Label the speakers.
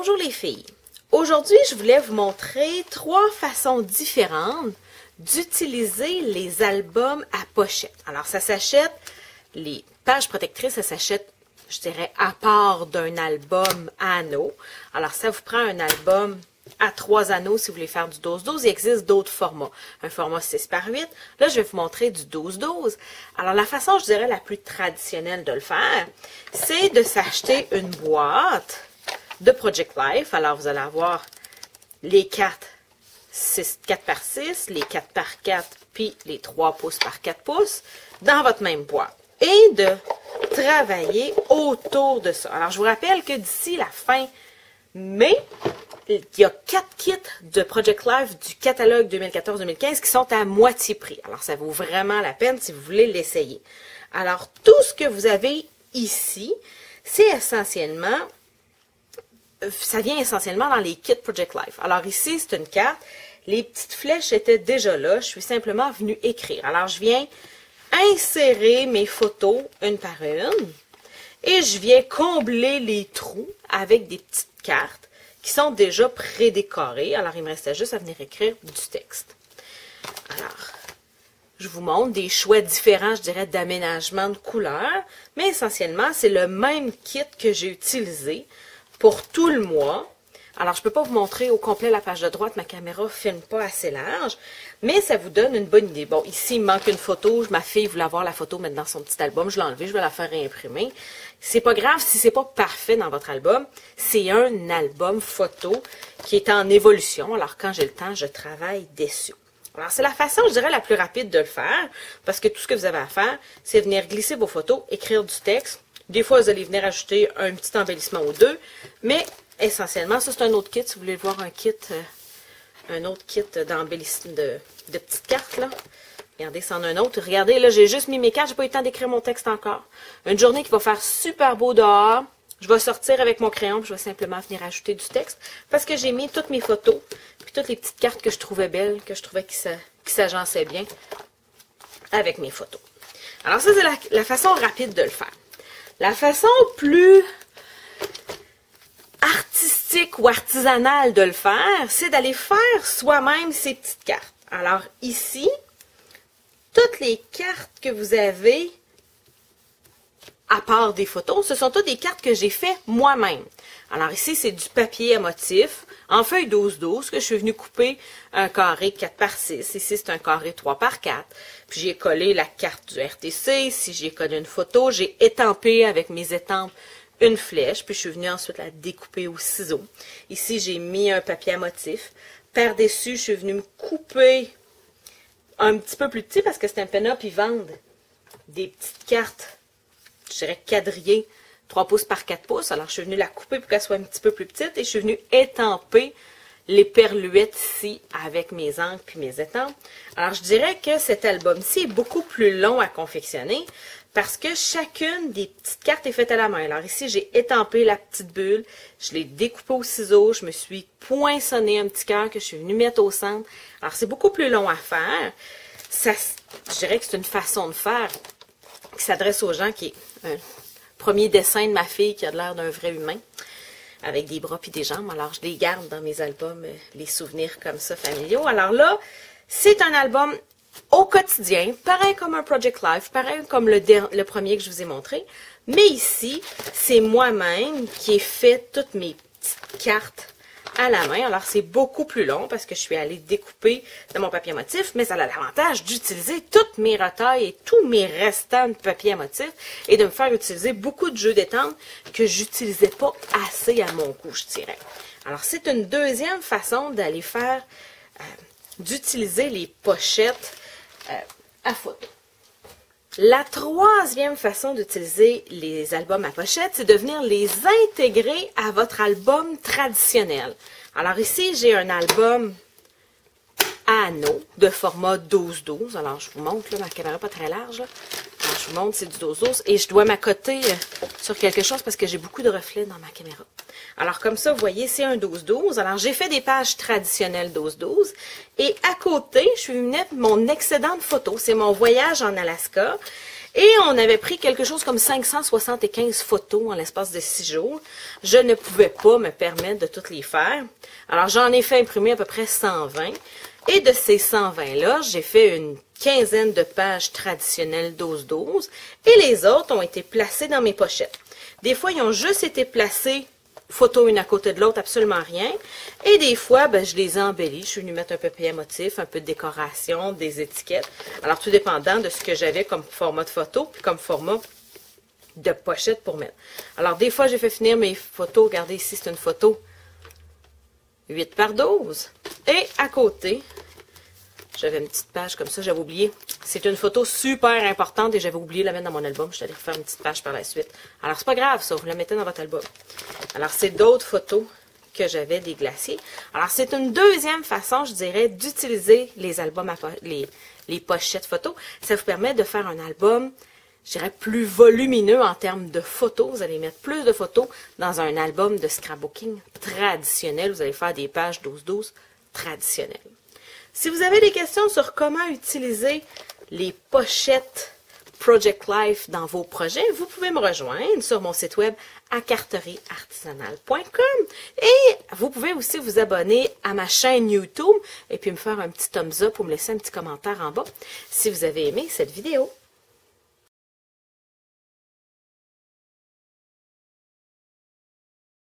Speaker 1: Bonjour les filles. Aujourd'hui, je voulais vous montrer trois façons différentes d'utiliser les albums à pochette. Alors, ça s'achète, les pages protectrices, ça s'achète, je dirais, à part d'un album à anneaux. Alors, ça vous prend un album à trois anneaux si vous voulez faire du 12-12. Il existe d'autres formats. Un format 6 par 8. Là, je vais vous montrer du 12-12. Alors, la façon, je dirais, la plus traditionnelle de le faire, c'est de s'acheter une boîte de Project Life. Alors, vous allez avoir les cartes 6, 4 par 6, les 4 par 4, puis les 3 pouces par 4 pouces dans votre même boîte. Et de travailler autour de ça. Alors, je vous rappelle que d'ici la fin mai, il y a quatre kits de Project Life du catalogue 2014-2015 qui sont à moitié prix. Alors, ça vaut vraiment la peine si vous voulez l'essayer. Alors, tout ce que vous avez ici, c'est essentiellement ça vient essentiellement dans les kits Project Life. Alors ici, c'est une carte. Les petites flèches étaient déjà là. Je suis simplement venue écrire. Alors, je viens insérer mes photos une par une et je viens combler les trous avec des petites cartes qui sont déjà prédécorées. Alors, il me restait juste à venir écrire du texte. Alors, je vous montre des choix différents, je dirais, d'aménagement de couleurs, mais essentiellement, c'est le même kit que j'ai utilisé pour tout le mois. Alors, je ne peux pas vous montrer au complet la page de droite, ma caméra ne filme pas assez large, mais ça vous donne une bonne idée. Bon, ici, il manque une photo. Ma fille voulait avoir la photo mettre dans son petit album. Je l'ai enlevée, je vais la faire réimprimer. C'est pas grave si c'est pas parfait dans votre album. C'est un album photo qui est en évolution. Alors, quand j'ai le temps, je travaille dessus. Alors, c'est la façon, je dirais, la plus rapide de le faire, parce que tout ce que vous avez à faire, c'est venir glisser vos photos, écrire du texte, des fois, vous allez venir ajouter un petit embellissement ou deux, mais essentiellement, ça c'est un autre kit. Si vous voulez voir un kit, euh, un autre kit d'embellissement de, petites cartes, là. Regardez, c'en a un autre. Regardez, là, j'ai juste mis mes cartes, j'ai pas eu le temps d'écrire mon texte encore. Une journée qui va faire super beau dehors. Je vais sortir avec mon crayon, je vais simplement venir ajouter du texte, parce que j'ai mis toutes mes photos, puis toutes les petites cartes que je trouvais belles, que je trouvais qui s'agençaient bien avec mes photos. Alors ça, c'est la façon rapide de le faire. La façon plus artistique ou artisanale de le faire, c'est d'aller faire soi-même ces petites cartes. Alors ici, toutes les cartes que vous avez, à part des photos, ce sont toutes des cartes que j'ai fait moi-même. Alors ici, c'est du papier à motif en feuille 12-12 que je suis venue couper un carré 4 par 6. Ici, c'est un carré 3 par 4. Puis j'ai collé la carte du RTC. Ici, j'ai collé une photo. J'ai étampé avec mes étampes une flèche. Puis je suis venue ensuite la découper au ciseau. Ici, j'ai mis un papier à motif. Par-dessus, je suis venue me couper un petit peu plus petit parce que c'est un pen-up. Ils vendent des petites cartes, je dirais quadrillées 3 pouces par 4 pouces. Alors, je suis venue la couper pour qu'elle soit un petit peu plus petite et je suis venue étamper les perluettes ici avec mes encres puis mes étampes. Alors, je dirais que cet album-ci est beaucoup plus long à confectionner parce que chacune des petites cartes est faite à la main. Alors ici, j'ai étampé la petite bulle, je l'ai découpée au ciseau, je me suis poinçonné un petit cœur que je suis venue mettre au centre. Alors, c'est beaucoup plus long à faire. Ça, je dirais que c'est une façon de faire qui s'adresse aux gens qui est premier dessin de ma fille qui a l'air d'un vrai humain, avec des bras et des jambes. Alors, je les garde dans mes albums, euh, les souvenirs comme ça familiaux. Alors là, c'est un album au quotidien, pareil comme un Project Life, pareil comme le, le premier que je vous ai montré. Mais ici, c'est moi-même qui ai fait toutes mes petites cartes à la main. Alors, c'est beaucoup plus long parce que je suis allée découper de mon papier motif, mais ça a l'avantage d'utiliser toutes mes retailles et tous mes restants de papier motif et de me faire utiliser beaucoup de jeux d'étendre que j'utilisais pas assez à mon goût, je dirais. Alors, c'est une deuxième façon d'aller faire, euh, d'utiliser les pochettes euh, à photo. La troisième façon d'utiliser les albums à pochette, c'est de venir les intégrer à votre album traditionnel. Alors ici, j'ai un album à anneaux de format 12-12. Alors, je vous montre, là, ma caméra pas très large. Je vous montre, c'est du 12-12. Et je dois m'accoter euh, sur quelque chose parce que j'ai beaucoup de reflets dans ma caméra. Alors, comme ça, vous voyez, c'est un 12-12. Alors, j'ai fait des pages traditionnelles 12-12. Et à côté, je suis venue mettre mon excédent de photos. C'est mon voyage en Alaska. Et on avait pris quelque chose comme 575 photos en l'espace de six jours. Je ne pouvais pas me permettre de toutes les faire. Alors, j'en ai fait imprimer à peu près 120. Et de ces 120-là, j'ai fait une quinzaine de pages traditionnelles 12-12. Et les autres ont été placées dans mes pochettes. Des fois, ils ont juste été placés photos une à côté de l'autre, absolument rien. Et des fois, ben, je les ai embellis. Je suis venue mettre un peu de motif, un peu de décoration, des étiquettes. Alors, tout dépendant de ce que j'avais comme format de photo, puis comme format de pochette pour mettre. Alors, des fois, j'ai fait finir mes photos. Regardez ici, c'est une photo 8 par 12. Et à côté, j'avais une petite page comme ça, j'avais oublié. C'est une photo super importante et j'avais oublié de la mettre dans mon album. Je suis allée refaire une petite page par la suite. Alors, c'est pas grave, ça, vous la mettez dans votre album. Alors, c'est d'autres photos que j'avais des glaciers. Alors, c'est une deuxième façon, je dirais, d'utiliser les albums, les, les pochettes photos. Ça vous permet de faire un album, je dirais, plus volumineux en termes de photos. Vous allez mettre plus de photos dans un album de scrapbooking traditionnel. Vous allez faire des pages 12-12 traditionnelles. Si vous avez des questions sur comment utiliser les pochettes Project Life dans vos projets, vous pouvez me rejoindre sur mon site web à carterieartisanale.com et vous pouvez aussi vous abonner à ma chaîne YouTube et puis me faire un petit thumbs up ou me laisser un petit commentaire en bas si vous avez aimé cette vidéo.